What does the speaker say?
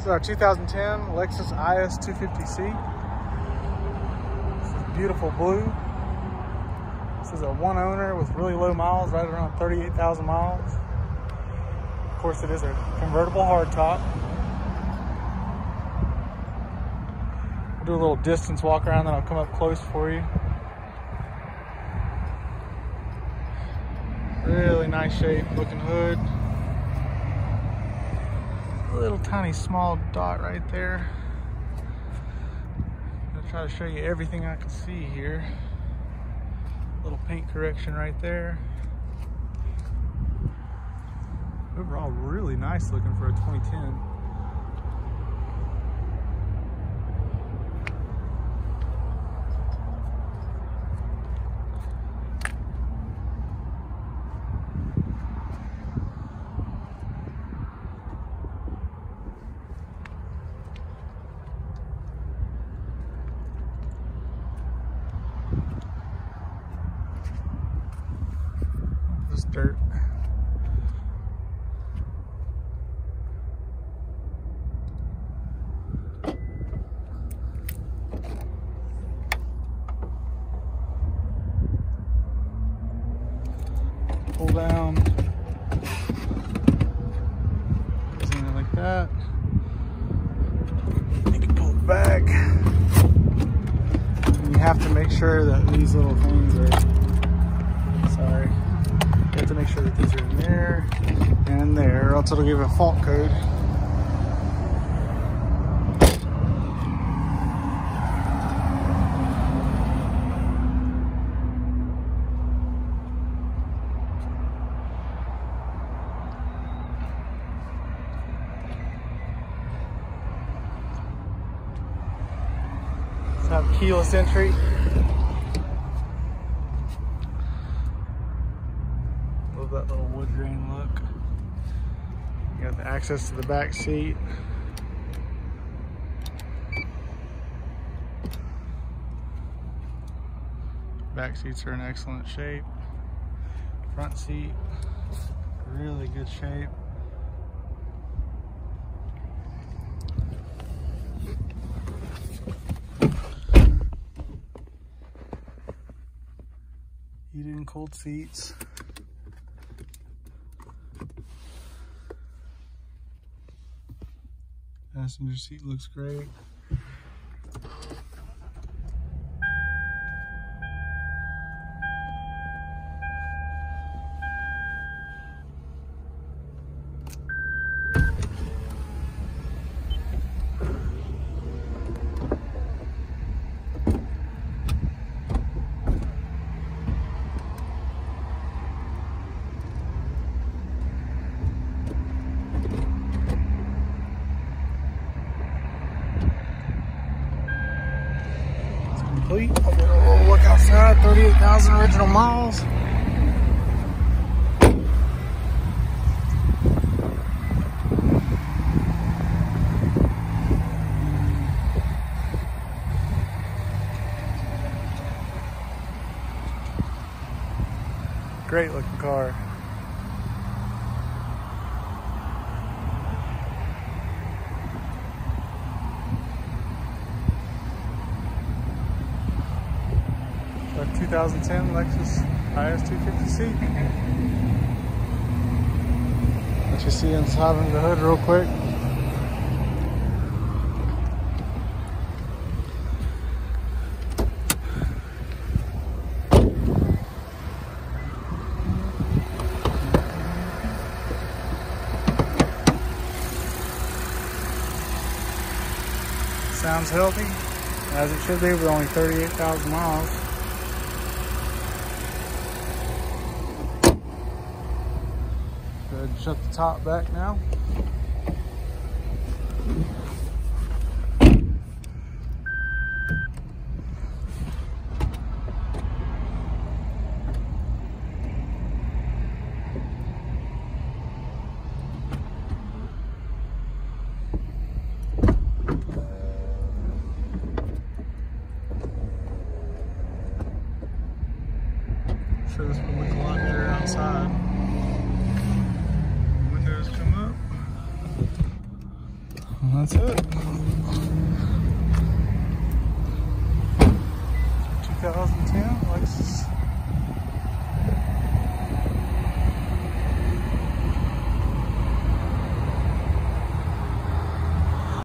Is our uh, 2010 Lexus IS 250C. This is beautiful blue. This is a one owner with really low miles, right around 38,000 miles. Of course, it is a convertible hardtop. We'll do a little distance walk around, then I'll come up close for you. Really nice shape looking hood. Little tiny small dot right there. I'll try to show you everything I can see here. Little paint correction right there. Overall, really nice looking for a 2010. This dirt. Pull down. Something like that. You can pull back. And you have to make sure that these little things are and there, else it'll give a fault code. Keyless entry. Love that little wood grain look. You got the access to the back seat. Back seats are in excellent shape. Front seat, really good shape. Heated and cold seats. Passenger seat looks great. It's complete. I'll get a little look outside. 38,000 original miles. Great looking car. Our 2010 Lexus IS250C. Let you see inside of the hood real quick. Sounds healthy, as it should be with only 38,000 miles. Ahead and shut the top back now. Sure this would look a lot better outside. Windows come up. That's it. 2010 Lexus